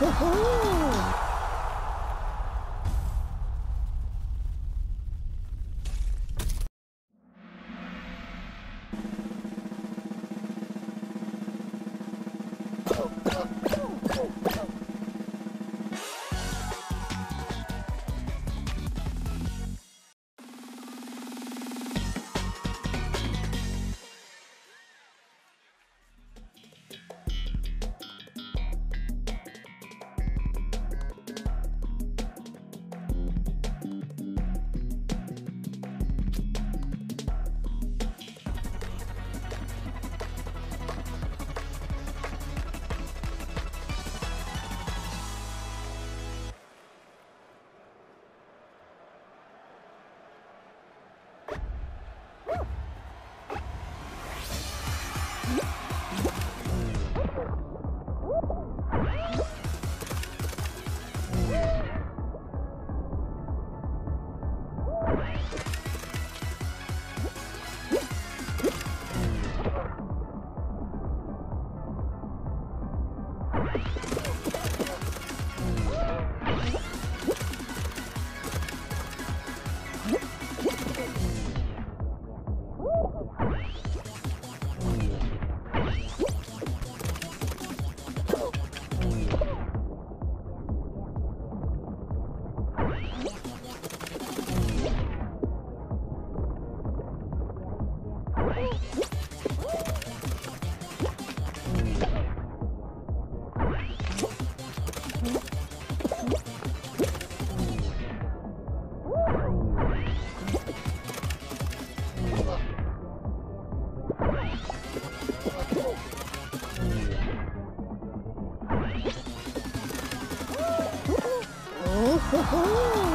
ほほー。What? ほほー